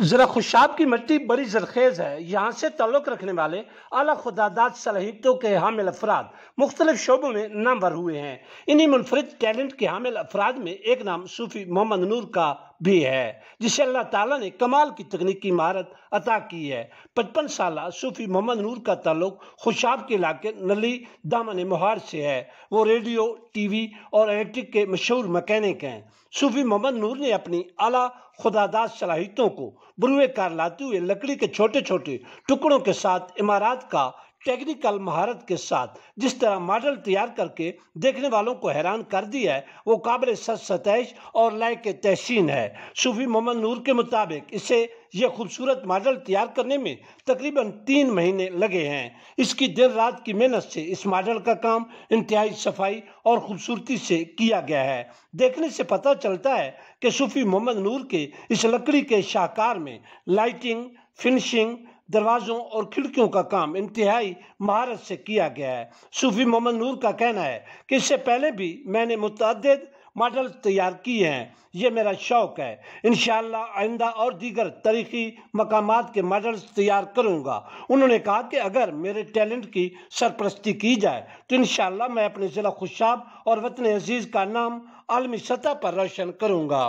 ज़रा खुशाब की मट्टी बड़ी जरखेज़ है। यहाँ से ताल्लुक़ रखने वाले अला खुदादात सलाहितों के हामिल अफराद मुख्तलिफ़ शोबों में नामवर हुए हैं। इन्हीं मुनफरद टैलेंट के हामिल अफराद में एक नाम सूफ़ी मोहम्मद नूर का भी है, जिसे अल्लाह ताला ने कमाल की तकनीकी महारत अता की है। पचपन साल सूफ़ी मोहम्मद नूर का ताल्लुक खुशाब के इलाके नली दामन मोहार से है। वो रेडियो, टीवी और इलेक्ट्रिक के मशहूर मकैनिक हैं। सूफ़ी मोहम्मद नूर ने अपनी आला खुदादात सलाहितों को बुरुए कार लाते हुए लकड़ी के छोटे छोटे टुकड़ों के साथ इमारत का टेक्निकल महारत के साथ जिस तरह मॉडल तैयार करके देखने वालों को हैरान कर दिया है, वो काबिल सच सतैश और लायक तहसीन है। सूफी मोहम्मद नूर के मुताबिक इसे ये खूबसूरत मॉडल तैयार करने में तकरीबन तीन महीने लगे हैं। इसकी दिन रात की मेहनत से इस मॉडल का काम इंतहाई सफ़ाई और खूबसूरती से किया गया है। देखने से पता चलता है कि सूफी मोहम्मद नूर के इस लकड़ी के शाहकार में लाइटिंग, फिनिशिंग दरवाज़ों और खिड़कियों का काम इंतहाई महारत से किया गया है। सूफी मोहम्मद नूर का कहना है कि इससे पहले भी मैंने मुतद मॉडल तैयार किए हैं। ये मेरा शौक़ है। इन आइंदा और दीगर तरीक़ी मकाम के मॉडल्स तैयार करूँगा। उन्होंने कहा कि अगर मेरे टैलेंट की सरपरस्ती की जाए तो इन मैं अपने ज़िला खुशाब और वतन अज़ीज़ का नाम आलमी सतह पर रोशन करूँगा।